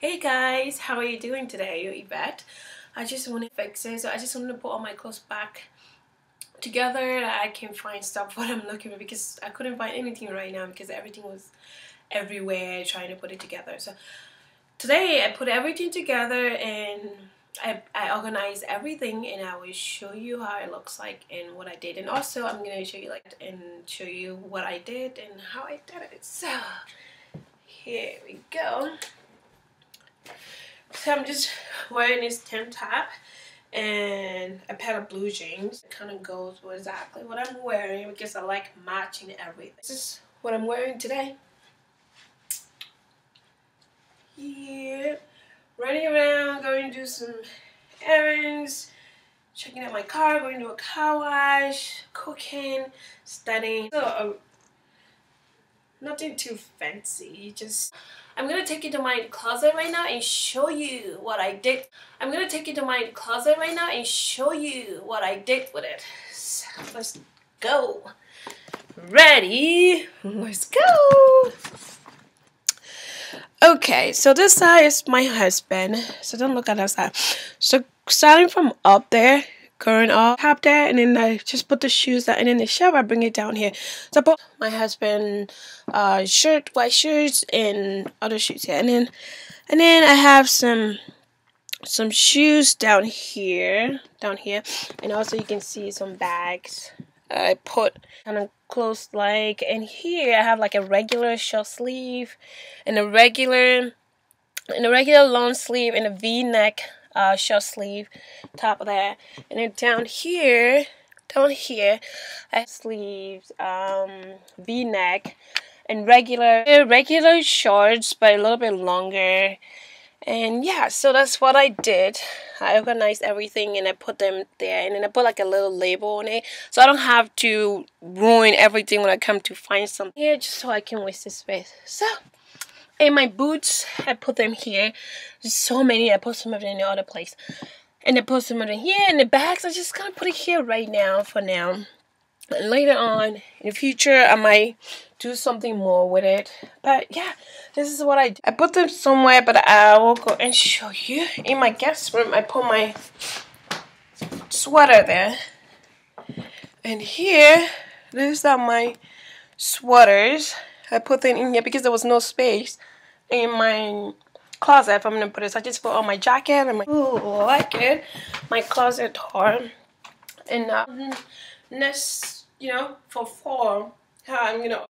guys, how are you doing today? You're Yvette. I just want to fix it, so I just want to put all my clothes back together. I can find stuff what I'm looking for because I couldn't find anything right now because everything was everywhere trying to put it together. So today I put everything together and I, I organized everything and I will show you how it looks like and what I did and also I'm gonna show you like and show you what I did and how I did it so here we go so I'm just wearing this tank top and a pair of blue jeans. It kind of goes with exactly what I'm wearing because I like matching everything. This is what I'm wearing today. Yeah, running around, going to do some errands, checking out my car, going to a car wash, cooking, studying. So, uh, nothing too fancy, just I'm gonna take you to my closet right now and show you what I did. I'm gonna take you to my closet right now and show you what I did with it. So let's go. Ready? Let's go. Okay, so this side is my husband. So don't look at that side. So starting from up there, going up top there and then I just put the shoes that and then the shower I bring it down here. So I put my husband uh shirt white shirts and other shoes here. And then and then I have some some shoes down here down here. And also you can see some bags I put kind of close like and here. I have like a regular short sleeve and a regular and a regular long sleeve and a v-neck uh, short sleeve top of that and then down here down here I sleeves um, v-neck and regular regular shorts but a little bit longer. And yeah so that's what I did. I organized everything and I put them there. And then I put like a little label on it. So I don't have to ruin everything when I come to find something here just so I can waste the space. So and my boots, I put them here. There's so many. I put some of them in the other place. And I put some of them here. And the bags, I just gonna put it here right now for now. And later on, in the future, I might do something more with it. But yeah, this is what I. I put them somewhere, but I will go and show you. In my guest room, I put my sweater there. And here, these are my sweaters. I put it in here because there was no space in my closet if I'm gonna put it. So I just put on my jacket and my ooh, like it, my closet door. And uh, next, you know, for fall, I'm gonna